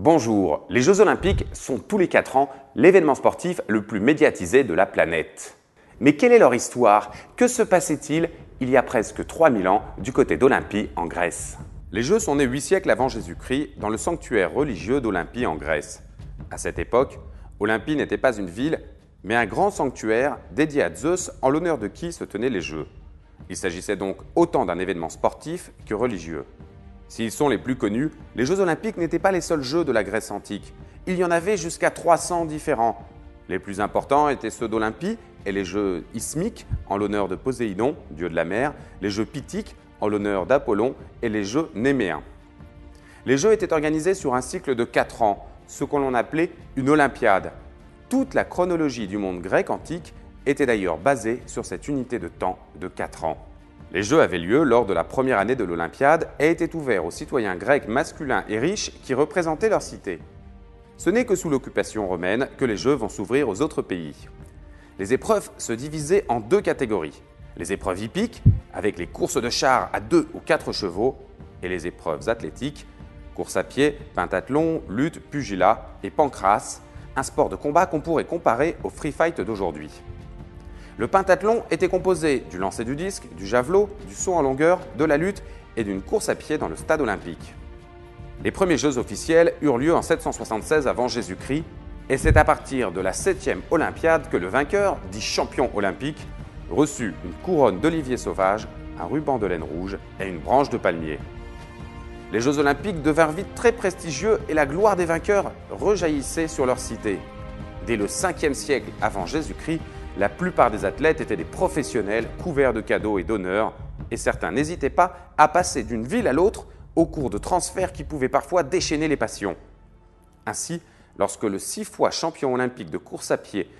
Bonjour, les Jeux olympiques sont tous les 4 ans l'événement sportif le plus médiatisé de la planète. Mais quelle est leur histoire? Que se passait-il il y a presque 3000 ans du côté d'Olympie en Grèce? Les Jeux sont nés 8 siècles avant Jésus-Christ dans le sanctuaire religieux d'Olympie en Grèce. À cette époque, Olympie n'était pas une ville, mais un grand sanctuaire dédié à Zeus en l'honneur de qui se tenaient les Jeux. Il s'agissait donc autant d'un événement sportif que religieux. S'ils sont les plus connus, les Jeux olympiques n'étaient pas les seuls Jeux de la Grèce antique. Il y en avait jusqu'à 300 différents. Les plus importants étaient ceux d'Olympie et les Jeux ismiques en l'honneur de Poséidon, dieu de la mer, les Jeux pythiques en l'honneur d'Apollon et les Jeux néméens. Les Jeux étaient organisés sur un cycle de 4 ans, ce que l'on appelait une Olympiade. Toute la chronologie du monde grec antique était d'ailleurs basée sur cette unité de temps de 4 ans. Les Jeux avaient lieu lors de la première année de l'Olympiade et étaient ouverts aux citoyens grecs masculins et riches qui représentaient leur cité. Ce n'est que sous l'occupation romaine que les Jeux vont s'ouvrir aux autres pays. Les épreuves se divisaient en deux catégories. Les épreuves hippiques, avec les courses de chars à deux ou quatre chevaux, et les épreuves athlétiques, course à pied, pentathlon, lutte, pugilat et pancrace, un sport de combat qu'on pourrait comparer au free fight d'aujourd'hui. Le pentathlon était composé du lancer du disque, du javelot, du saut en longueur, de la lutte et d'une course à pied dans le stade olympique. Les premiers Jeux officiels eurent lieu en 776 avant Jésus-Christ et c'est à partir de la 7e Olympiade que le vainqueur, dit champion olympique, reçut une couronne d'olivier sauvage, un ruban de laine rouge et une branche de palmier. Les Jeux olympiques devinrent vite très prestigieux et la gloire des vainqueurs rejaillissait sur leur cité. Dès le 5e siècle avant Jésus-Christ, la plupart des athlètes étaient des professionnels couverts de cadeaux et d'honneurs, et certains n'hésitaient pas à passer d'une ville à l'autre au cours de transferts qui pouvaient parfois déchaîner les passions. Ainsi, lorsque le six fois champion olympique de course à pied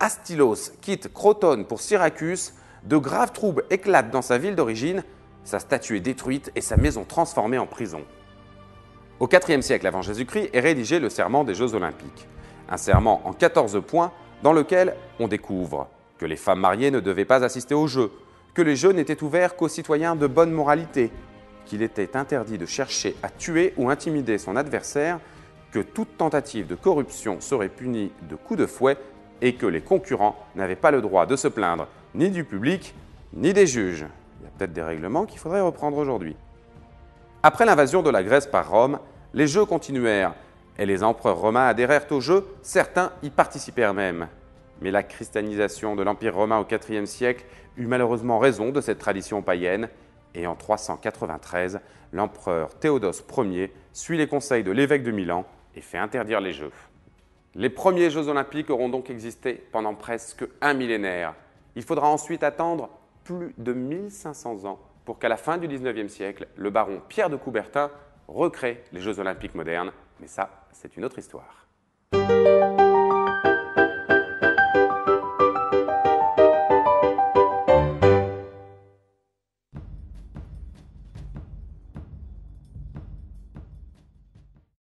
Astylos quitte Crotone pour Syracuse, de graves troubles éclatent dans sa ville d'origine, sa statue est détruite et sa maison transformée en prison. Au IVe siècle avant Jésus-Christ est rédigé le serment des Jeux olympiques, un serment en 14 points dans lequel on découvre que les femmes mariées ne devaient pas assister aux Jeux, que les Jeux n'étaient ouverts qu'aux citoyens de bonne moralité, qu'il était interdit de chercher à tuer ou intimider son adversaire, que toute tentative de corruption serait punie de coups de fouet et que les concurrents n'avaient pas le droit de se plaindre ni du public ni des juges. Il y a peut-être des règlements qu'il faudrait reprendre aujourd'hui. Après l'invasion de la Grèce par Rome, les Jeux continuèrent et les empereurs romains adhérèrent au jeu, certains y participèrent même. Mais la christianisation de l'Empire romain au IVe siècle eut malheureusement raison de cette tradition païenne, et en 393, l'empereur Théodose Ier suit les conseils de l'évêque de Milan et fait interdire les Jeux. Les premiers Jeux olympiques auront donc existé pendant presque un millénaire. Il faudra ensuite attendre plus de 1500 ans pour qu'à la fin du XIXe siècle, le baron Pierre de Coubertin recrée les Jeux olympiques modernes mais ça, c'est une autre histoire.